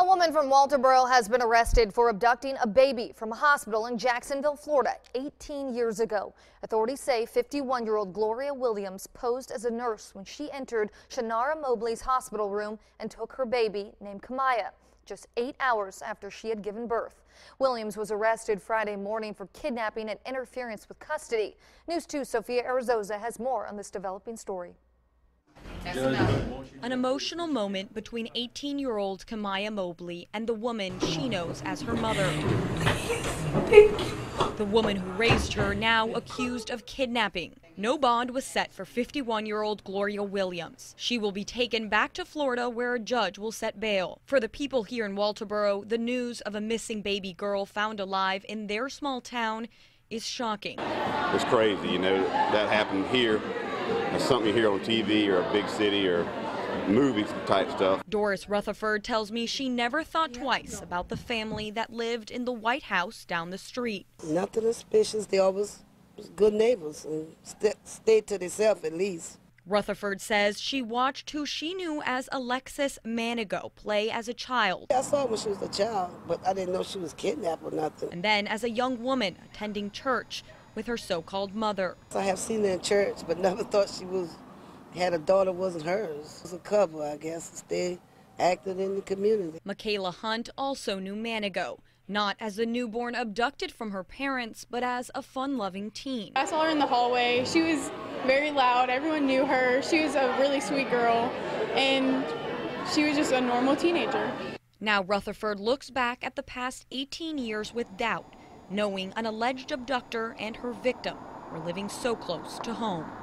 A woman from Walterboro has been arrested for abducting a baby from a hospital in Jacksonville, Florida 18 years ago. Authorities say 51-year-old Gloria Williams posed as a nurse when she entered Shanara Mobley's hospital room and took her baby named Kamiyah just eight hours after she had given birth. Williams was arrested Friday morning for kidnapping and interference with custody. News 2 Sophia Arizosa has more on this developing story. An emotional moment between 18 year old Kamiyah Mobley and the woman she knows as her mother. The woman who raised her now accused of kidnapping. No bond was set for 51 year old Gloria Williams. She will be taken back to Florida where a judge will set bail. For the people here in Walterboro, the news of a missing baby girl found alive in their small town is shocking. It's crazy, you know, that happened here something you hear on TV or a big city or movies type stuff. Doris Rutherford tells me she never thought twice about the family that lived in the White House down the street. Nothing suspicious. They always good neighbors and st stayed to themselves at least. Rutherford says she watched who she knew as Alexis Manigo play as a child. I saw her when she was a child, but I didn't know she was kidnapped or nothing. And then as a young woman attending church with her so-called mother. I have seen her in church, but never thought she was had a daughter wasn't hers. It was a couple, I guess. They acted in the community. Michaela Hunt also knew Manigo, not as a newborn abducted from her parents, but as a fun-loving teen. I saw her in the hallway. She was very loud. Everyone knew her. She was a really sweet girl, and she was just a normal teenager. Now Rutherford looks back at the past 18 years with doubt knowing an alleged abductor and her victim were living so close to home.